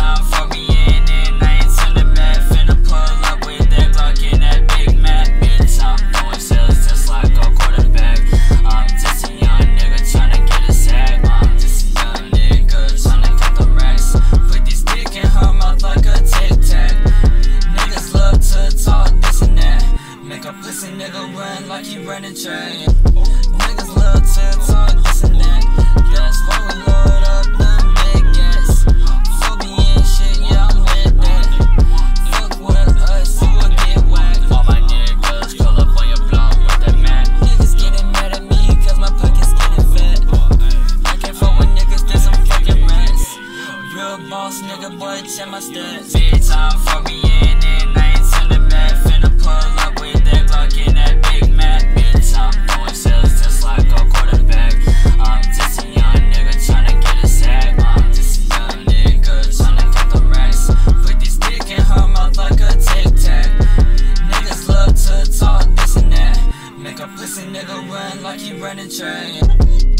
time for me in and I ain't to the meth Finna pull up with that Glock in that Big Mac. Bitch, I'm doing sales just like a quarterback. I'm just a young nigga tryna get a sack. I'm just a young nigga tryna get the racks. Put this dick in her mouth like a Tic Tac. Niggas love to talk this and that. Make a pussy nigga run like he running track boss, nigga, boy, check my stats. Bitch, I'm Fabian and I ain't sending back. Finna pull up with that Glock and that Big Mac. Bitch, I'm doing sales just like a quarterback. I'm just a young nigga tryna get a sack. I'm just a young nigga tryna get the racks. Put this dick in her mouth like a tic tac. Niggas love to talk this and that. Make a pussy nigga run like he running track.